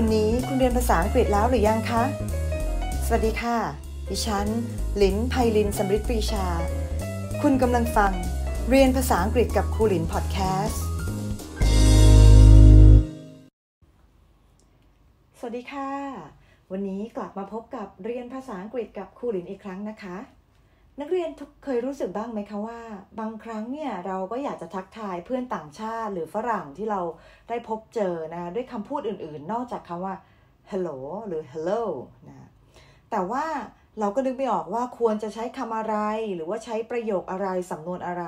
วันนี้คุณเรียนภาษาอังกฤษแล้วหรือยังคะ สวัสดีค่ะ ดิฉัน ลินไพลินสมฤทธิ์ปรีชา คุณกำลังฟัง เรียนภาษาอังกฤษกับครูลินพอดแคสต์ สวัสดีค่ะ วันนี้กลับมาพบกับเรียนภาษาอังกฤษกับครูลินอีกครั้งนะคะ นักเรียนเคยรู้สึกบ้างไหมคะว่า บางครั้งเนี่ยเราก็อยากจะทักทายเพื่อนต่างชาติหรือฝรั่งที่เราได้พบเจอนะด้วยคำพูดอื่นๆ นอกจากคำว่า hello หรือ hello นะแต่ว่าเราก็นึกไม่ออกว่าควรจะใช้คำอะไร หรือว่าใช้ประโยคอะไรสำนวนอะไร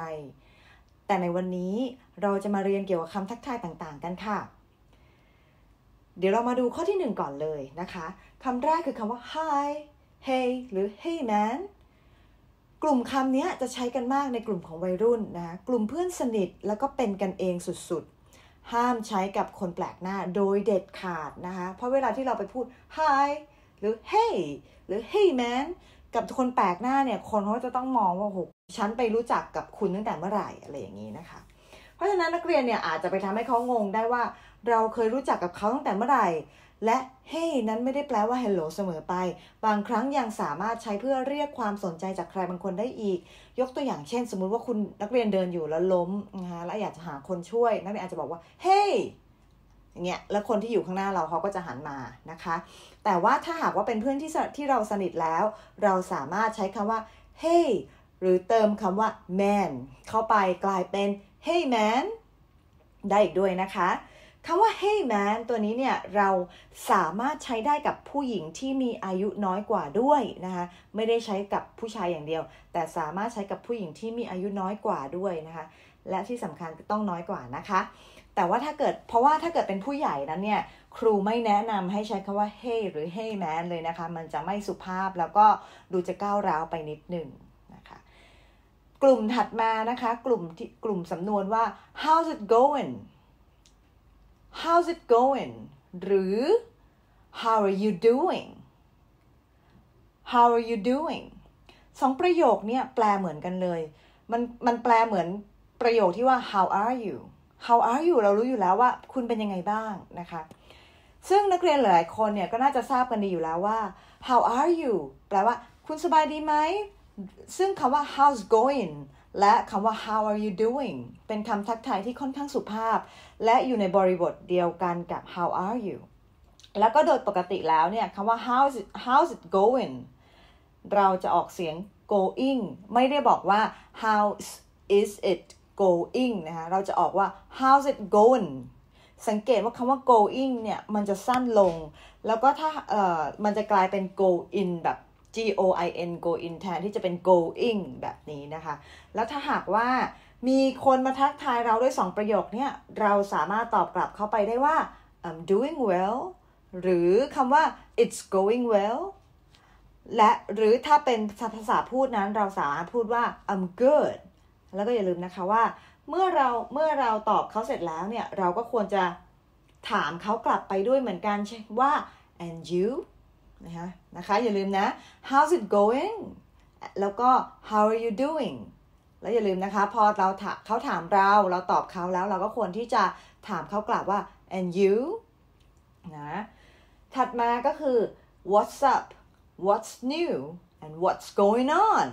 แต่ในวันนี้เราจะมาเรียนเกี่ยวกับคำทักทายต่างๆ กันค่ะ เดี๋ยวเรามาดูข้อที่หนึ่งก่อนเลยนะคะคำแรกคือคำว่า hi hey หรือ hey man กลุ่มคำนี้จะใช้กันมากในกลุ่มของวัยรุ่นนะกลุ่มเพื่อนสนิทแล้วก็เป็นกันเองสุดๆ ห้ามใช้กับคนแปลกหน้าโดยเด็ดขาดนะคะเพราะเวลาที่เราไปพูด hi หรือ hey หรือ hey man กับคนแปลกหน้าเนี่ยคนเขาจะต้องมองว่าโหฉันไปรู้จักกับคุณตั้งแต่เมื่อไหร่อะไรอย่างนี้นะคะ เพราะฉะนั้นนักเรียนเนี่ยอาจจะไปทำให้เขางงได้ว่า เราเคยรู้จักกับเขาตั้งแต่เมื่อไหร่ และ hey นั้นไม่ได้แปลว่า hello เสมอไป บางครั้งยังสามารถใช้เพื่อเรียกความสนใจจากใครบางคนได้อีก ยกตัวอย่างเช่น สมมุติว่าคุณนักเรียนเดินอยู่แล้วล้มนะคะแล้วอยากจะหาคนช่วย นักเรียนอาจจะบอกว่า hey อย่างเงี้ย แล้วคนที่อยู่ข้างหน้าเราเขาก็จะหันมานะคะ แต่ว่าถ้าหากว่าเป็นเพื่อนที่ที่เราสนิทแล้ว เราสามารถใช้คำว่า hey หรือเติมคำว่า man เข้าไปกลายเป็น hey man ได้อีกด้วยนะคะ คำว่า hey man ตัวนี้เนี่ยเราสามารถใช้ได้กับผู้หญิงที่มีอายุน้อยกว่าด้วยนะคะไม่ได้ใช้กับผู้ชายอย่างเดียว แต่สามารถใช้กับผู้หญิงที่มีอายุน้อยกว่าด้วยนะคะและที่สำคัญต้องน้อยกว่านะคะ แต่ว่าถ้าเกิดเพราะว่าถ้าเกิดเป็นผู้ใหญ่นั้นเนี่ยครูไม่แนะนำให้ใช้คำว่า hey หรือ hey man เลยนะคะ มันจะไม่สุภาพแล้วก็ดูจะก้าวร้าวไปนิดหนึ่งนะคะกลุ่มถัดมานะคะ กลุ่มที่กลุ่มสำนวนว่า how's it going how's it going หรือ how are you doing how are you doing สองประโยคเนี่ยแปลเหมือนกันเลย มันมันแปลเหมือนประโยคที่ว่า how are you how are you เรารู้อยู่แล้วว่า คุณเป็นยังไงบ้างนะคะ ซึ่งนักเรียนหลายคนเนี่ยก็น่าจะทราบกันดีอยู่แล้วว่า how are you แปลว่า คุณสบายดีไหม ซึ่งคำว่า how's going และคำว่า how are you doing เป็นคำทักทายที่ค่อนข้างสุภาพ และอยู่ในบริบทเดียวกันกับ how are you แล้วก็โดยปกติแล้วเนี่ยคำว่า how's it how's it going เราจะออกเสียง going ไม่ได้บอกว่า how is it going นะคะ เราจะออกว่า how's it going สังเกตว่าคำว่า going เนี่ย มันจะสั้นลง แล้วก็ถ้าเอ่อมันจะกลายเป็น go in แบบ G O I N go in แทนที่จะเป็น going แบบนี้นะคะ แล้วถ้าหากว่ามีคนมาทักทายเราด้วย2ประโยคเนี่ยเราสามารถตอบกลับเข้าไปได้ว่า I'm doing well หรือคำว่า it's going well และหรือถ้าเป็นภาษาพูดนั้นเราสามารถพูดว่า I'm good แล้วก็อย่าลืมนะคะว่า เมื่อเราเมื่อเราตอบเขาเสร็จแล้วเนี่ย เราก็ควรจะถามเขากลับไปด้วยเหมือนกันเช่นว่า and you นะคะนะคะอย่าลืมนะ how's it going แล้วก็ how are you doing แล้วอย่าลืมนะคะ พอเราถามเขาถามเรา เราตอบเขาแล้ว เราก็ควรที่จะถามเขากลับว่า and you นะถัดมาก็คือ what's up what's new and what's going on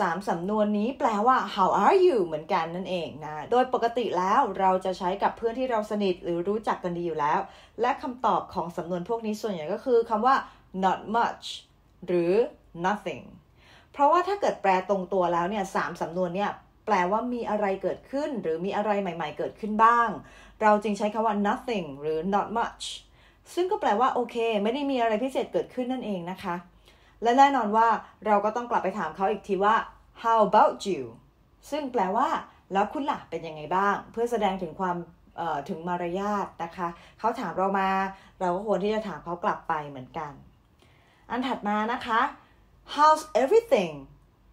สามสำนวนนี้แปลว่า how are you เหมือนกันนั่นเองนะ โดยปกติแล้วเราจะใช้กับเพื่อนที่เราสนิทหรือรู้จักกันดีอยู่แล้ว และคำตอบของสำนวนพวกนี้ส่วนใหญ่ก็คือคำว่า not much หรือ nothing เพราะว่าถ้าเกิดแปลตรงตัวแล้วเนี่ยสามสำนวนเนี่ยแปลว่ามีอะไรเกิดขึ้น หรือมีอะไรใหม่ ๆ เกิดขึ้นบ้าง เราจึงใช้คำว่า nothing หรือ not much ซึ่งก็แปลว่าโอเค ไม่ได้มีอะไรพิเศษเกิดขึ้นนั่นเองนะคะ และแน่นอนว่าเราก็ต้องกลับไปถามเขาอีกทีว่า how about you ซึ่งแปลว่า แล้วคุณล่ะเป็นยังไงบ้าง เพื่อแสดงถึงความถึงมารยาทนะคะ เขาถามเรามา เราก็ควรที่จะถามเขากลับไปเหมือนกัน อันถัดมานะคะ how's everything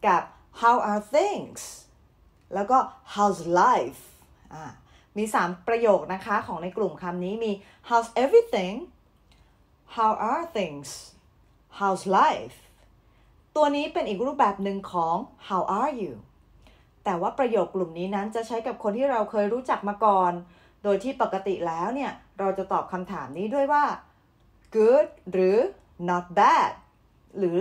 กับ how are things แล้วก็ how's life มี 3 ประโยคนะคะ ของในกลุ่มคำนี้มี how's everything how are things how's life ตัวนี้เป็นอีกรูปแบบหนึ่งของ how are you แต่ว่าประโยคกลุ่มนี้นั้นจะใช้กับคนที่เราเคยรู้จักมาก่อน โดยที่ปกติแล้วเนี่ย เราจะตอบคำถามนี้ด้วยว่า good หรือ not bad หรือ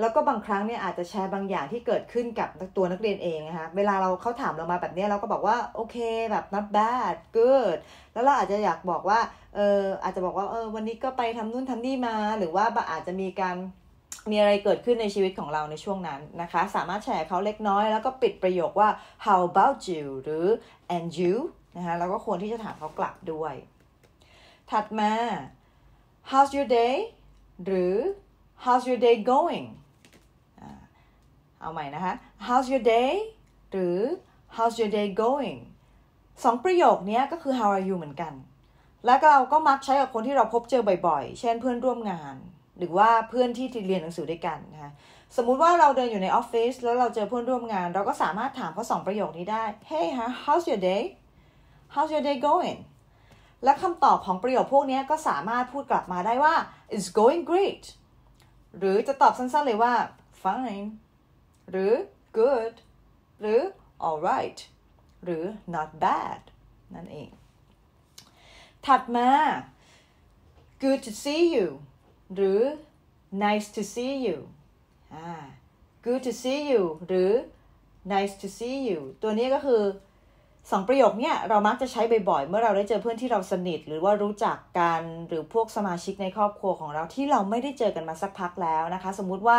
แล้วก็บางครั้งเนี่ยอาจจะแชร์บางอย่างที่เกิดขึ้นกับตัวนักเรียนเองนะคะเวลาเราเขาถามเรามาแบบนี้เราก็บอกว่าโอเคแบบ not bad good แล้วเราอาจจะอยากบอกว่าเอออาจจะบอกว่าเออวันนี้ก็ไปทำนู่นทำนี่มา หรือว่าอาจจะมีการมีอะไรเกิดขึ้นในชีวิตของเราในช่วงนั้นนะคะ สามารถแชร์เขาเล็กน้อย แล้วก็ปิดประโยคว่า how about you หรือ and you นะคะแล้วก็ควรที่จะถามเขากลับด้วย ถัดมา how's your day หรือ how's your day going เอาใหม่นะคะ how's your day หรือ how's your day going สองประโยคนี้ก็คือ how are you เหมือนกัน แล้วเราก็มักใช้กับคนที่เราพบเจอบ่อยๆ เช่นเพื่อนร่วมงาน หรือว่าเพื่อนที่เรียนหนังสือด้วยกันนะคะสมมุติว่าเราเดินอยู่ในออฟฟิศแล้วเราเจอเพื่อนร่วมงาน เราก็สามารถถามเขาสองประโยคนี้ได้ Hey how's your day how's your day going และคำตอบของประโยคพวกนี้ก็สามารถพูดกลับมาได้ว่า it's going great หรือจะตอบสั้นๆเลยว่า fine หรือ good หรือ alright หรือ not bad นั่นเอง ถัดมา good to see you หรือ nice to see you good to see you หรือ nice to see you ตัวนี้ก็คือสองประโยคเนี้เรามักจะใช้บ่อยๆ เมื่อเราได้เจอเพื่อนที่เราสนิท หรือว่ารู้จักกันหรือพวกสมาชิกในครอบครัวของเราที่เราไม่ได้เจอกันมาสักพักแล้วนะคะ สมมุติว่า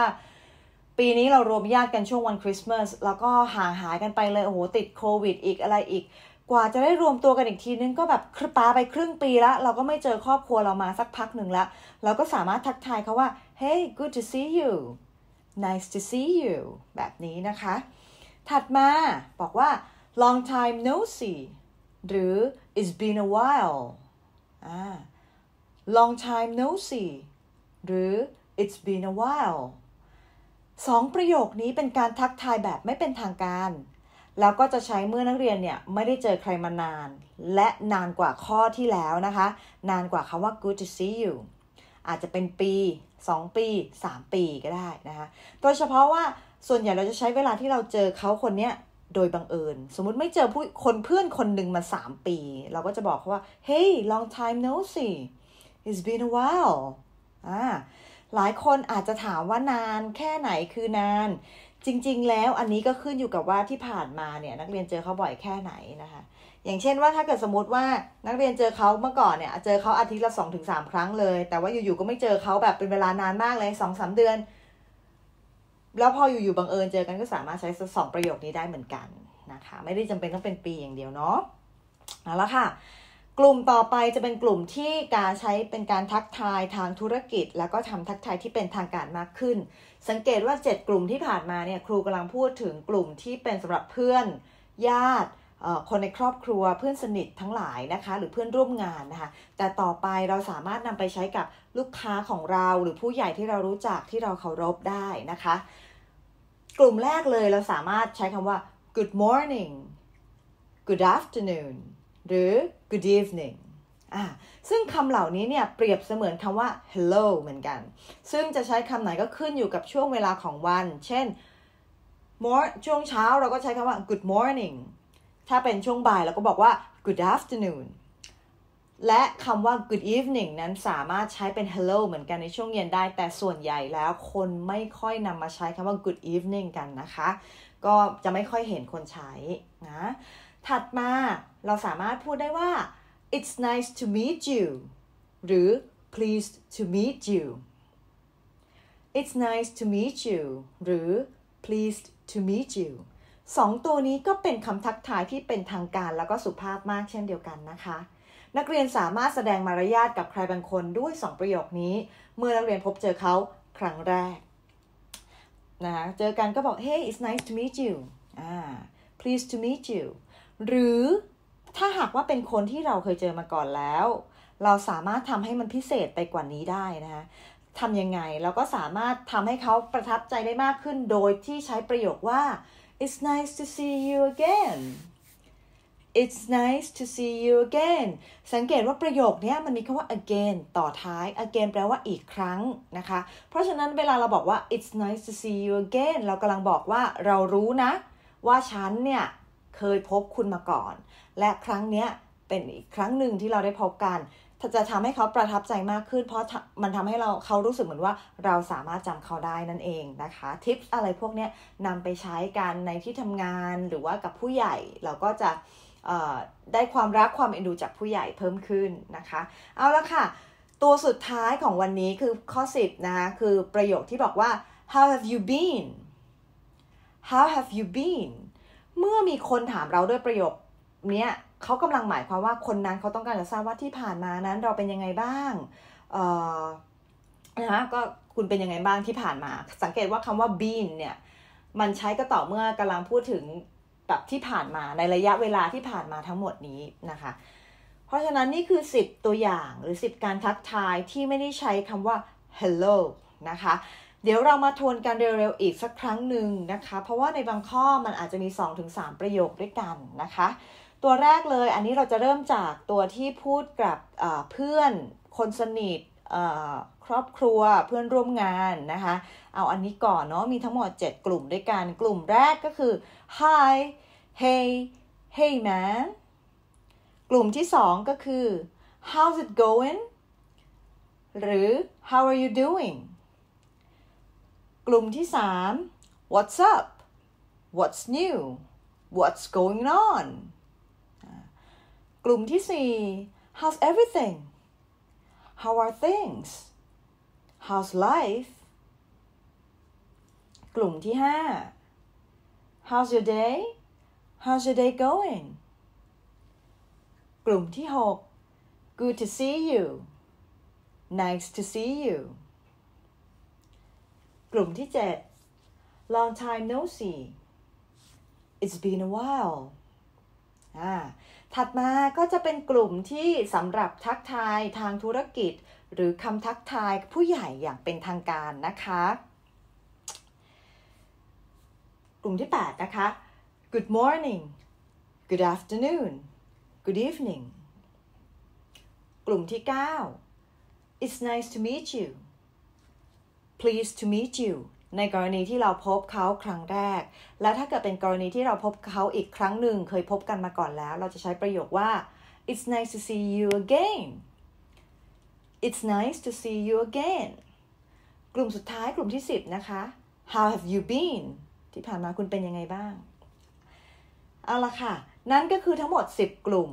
ปีนี้เรารวมญาติกันช่วงวันคริสต์มาสแล้วก็ห่างหายกันไปเลย โอ้โห ติดโควิดอีกอะไรอีก กว่าจะได้รวมตัวกันอีกทีนึงก็แบบครปาไปครึ่งปีแล้วเราก็ไม่เจอครอบครัวเรามาสักพักหนึ่งล้วเราก็สามารถทักทายเขาว่า hey good to see you nice to see you แบบนี้นะคะ ถัดมาบอกว่า long time no see หรือ it's been a while long time no see หรือ it's been a while สองประโยคนี้เป็นการทักทายแบบไม่เป็นทางการ แล้วก็จะใช้เมื่อนักเรียนเนี่ยไม่ได้เจอใครมานาน และนานกว่าข้อที่แล้วนะคะ นานกว่าคำว่า good to see you อาจจะเป็นปี 2 ปี 3 ปีก็ได้นะคะโดยเฉพาะว่าส่วนใหญ่เราจะใช้เวลาที่เราเจอเขาคนเนี้ยโดยบังเอิญ สมมุติไม่เจอผู้คนเพื่อนคนหนึ่งมา 3 ปี เราก็จะบอกเขาว่า hey long time no see it's been a while อ่า หลายคนอาจจะถามว่านานแค่ไหนคือนาน จริง ๆ แล้วอันนี้ก็ขึ้นอยู่กับว่าที่ผ่านมาเนี่ยนักเรียนเจอเขาบ่อยแค่ไหนนะคะ อย่างเช่นว่าถ้าเกิดสมมติว่านักเรียนเจอเขาเมื่อก่อนเนี่ยเจอเขาอาทิตย์ละสองถึงสามครั้งเลย แต่ว่าอยู่ๆก็ไม่เจอเขาแบบเป็นเวลานานมากเลยสองสามเดือน แล้วพออยู่ๆบังเอิญเจอกันก็สามารถใช้สองประโยคนี้ได้เหมือนกันนะคะ ไม่ได้จำเป็นต้องเป็นปีอย่างเดียวเนาะเอาละค่ะ กลุ่มต่อไปจะเป็นกลุ่มที่การใช้เป็นการทักทายทางธุรกิจ แล้วก็ทำทักทายที่เป็นทางการมากขึ้น สังเกตว่า 7 กลุ่มที่ผ่านมาเนี่ยครูกำลังพูดถึงกลุ่มที่เป็นสำหรับเพื่อนญาติคนในครอบครัวเพื่อนสนิททั้งหลายนะคะ หรือเพื่อนร่วมงานนะคะ แต่ต่อไปเราสามารถนำไปใช้กับลูกค้าของเรา หรือผู้ใหญ่ที่เรารู้จักที่เราเคารพได้นะคะ กลุ่มแรกเลยเราสามารถใช้คำว่า good morning good afternoon หรือ good evening อ่าซึ่งคำเหล่านี้เนี่ยเปรียบเสมือนคำว่า hello เหมือนกัน ซึ่งจะใช้คำไหนก็ขึ้นอยู่กับช่วงเวลาของวัน เช่น more ช่วงเช้าเราก็ใช้คำว่า good morning ถ้าเป็นช่วงบ่ายเราก็บอกว่า good afternoon และคำว่า good evening นั้นสามารถใช้เป็น hello เหมือนกันในช่วงเย็นได้ แต่ส่วนใหญ่แล้วคนไม่ค่อยนำมาใช้คำว่า good evening กันนะคะ ก็จะไม่ค่อยเห็นคนใช้นะ ถัดมา เราสามารถพูดได้ว่า it's nice to meet you หรือ pleased to meet you it's nice to meet you หรือ pleased to meet you สองตัวนี้ก็เป็นคำทักทายที่เป็นทางการแล้วก็สุภาพมากเช่นเดียวกันนะคะ นักเรียนสามารถแสดงมารยาทกับใครบางคนด้วยสองประโยคนี้ เมื่อนักเรียนพบเจอเขาครั้งแรกนะคะเจอกันก็บอก hey it's nice to meet you อ่า pleased to meet you หรือ ถ้าหากว่าเป็นคนที่เราเคยเจอมาก่อนแล้ว เราสามารถทำให้มันพิเศษไปกว่านี้ได้นะคะทำยังไงเราก็สามารถทำให้เขาประทับใจได้มากขึ้นโดยที่ใช้ประโยคว่า it's nice to see you again it's nice to see you again สังเกตว่าประโยคนี้มันมีคำว่า again ต่อท้าย again แปลว่าอีกครั้งนะคะ เพราะฉะนั้นเวลาเราบอกว่า it's nice to see you again เรากำลังบอกว่าเรารู้นะ ว่าฉันเนี่ย เคยพบคุณมาก่อน และครั้งนี้เป็นอีกครั้งหนึ่งที่เราได้พบกันจะทำให้เขาประทับใจมากขึ้น เพราะมันทำให้เราเขารู้สึกเหมือนว่าเราสามารถจำเขาได้นั่นเองนะคะทิปอะไรพวกนี้นำไปใช้กันในที่ทำงานหรือว่ากับผู้ใหญ่เราก็จะได้ความรักความเอ็นดูจากผู้ใหญ่เพิ่มขึ้นนะคะ เอาละค่ะ ตัวสุดท้ายของวันนี้คือข้อ 10 นะคะคือประโยคที่บอกว่า how have you been how have you been เมื่อมีคนถามเราด้วยประโยคนี้เขากำลังหมายความว่าคนนั้นเขาต้องการจะทราบว่าที่ผ่านมานั้นเราเป็นยังไงบ้างเอ่อนะคะก็คุณเป็นยังไงบ้างที่ผ่านมา สังเกตว่าคำว่า been เนี่ยมันใช้ก็ต่อเมื่อกำลังพูดถึงแบบที่ผ่านมาในระยะเวลาที่ผ่านมาทั้งหมดนี้นะคะ เพราะฉะนั้นนี่คือ 10 ตัวอย่างหรือ 10 การทักทายที่ไม่ได้ใช้คำว่า hello นะคะ เดี๋ยวเรามาทวนกันเร็วๆอีกสักครั้งหนึ่งนะคะ เพราะว่าในบางข้อมันอาจจะมี 2-3 ประโยคด้วยกันนะคะ ตัวแรกเลยอันนี้เราจะเริ่มจากตัวที่พูดกับเพื่อนคนสนิทครอบครัวเพื่อนร่วมงานนะคะ เอาอันนี้ก่อนเนาะมีทั้งหมด 7 กลุ่มด้วยกัน กลุ่มแรกก็คือ hi hey hey man กลุ่มที่ 2 ก็คือ how's it going หรือ how are you doing กลุ่มที่ 3 what's up what's new what's going on กลุ่มที่ 4 how's everything how are things how's life กลุ่มที่ 5 how's your day how's your day going กลุ่มที่ 6 good to see you nice to see you กลุ่มที่ 7 long time no see it's been a while อ่าถัดมาก็จะเป็นกลุ่มที่สำหรับทักทายทางธุรกิจ หรือคำทักทายผู้ใหญ่อย่างเป็นทางการนะคะ กลุ่มที่ 8 นะคะ Good morning Good afternoon Good evening กลุ่มที่ 9 It's nice to meet you Pleased to meet you ในกรณีที่เราพบเขาครั้งแรก และถ้าเกิดเป็นกรณีที่เราพบเขาอีกครั้งหนึ่งเคยพบกันมาก่อนแล้ว เราจะใช้ประโยคว่า it's nice to see you again it's nice to see you again กลุ่มสุดท้ายกลุ่มที่ 10 นะคะ how have you been ที่ผ่านมาคุณเป็นยังไงบ้าง เอาละค่ะ นั่นก็คือทั้งหมด 10 กลุ่ม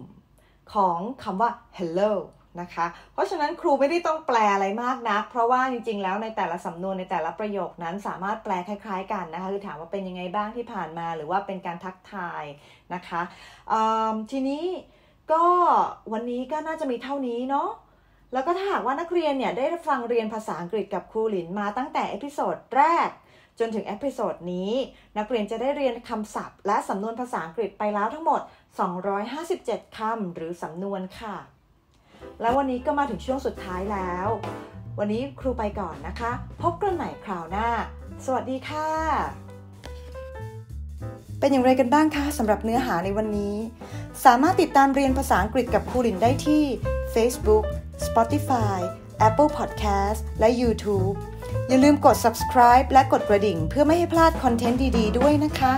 ของคำว่า hello นะคะ เพราะฉะนั้นครูไม่ได้ต้องแปลอะไรมากนะเพราะว่าจริงๆ แล้วในแต่ละสำนวนในแต่ละประโยคนั้นสามารถแปลคล้าย ๆ กันนะคะคือถามว่าเป็นยังไงบ้างที่ผ่านมา หรือว่าเป็นการทักทายนะคะทีนี้ก็วันนี้ก็น่าจะมีเท่านี้เนาะแล้วก็ถ้าหากว่านักเรียนเนี่ยได้ฟังเรียนภาษาอังกฤษกับครูหลินมาตั้งแต่ episode แรกจนถึง episode นี้ นักเรียนจะได้เรียนคำศัพท์ และสำนวนภาษาอังกฤษไปแล้วทั้งหมด 257 คำหรือสำนวนค่ะ แล้ววันนี้ก็มาถึงช่วงสุดท้ายแล้ว วันนี้ครูไปก่อนนะคะ พบกันใหม่คราวหน้า สวัสดีค่ะ เป็นอย่างไรกันบ้างคะสำหรับเนื้อหาในวันนี้ สามารถติดตามเรียนภาษาอังกฤษกับครูลินได้ที่ Facebook Spotify Apple Podcast และ YouTube อย่าลืมกด subscribe และกดกระดิ่ง เพื่อไม่ให้พลาดคอนเทนต์ดี ๆ ด้วยนะคะ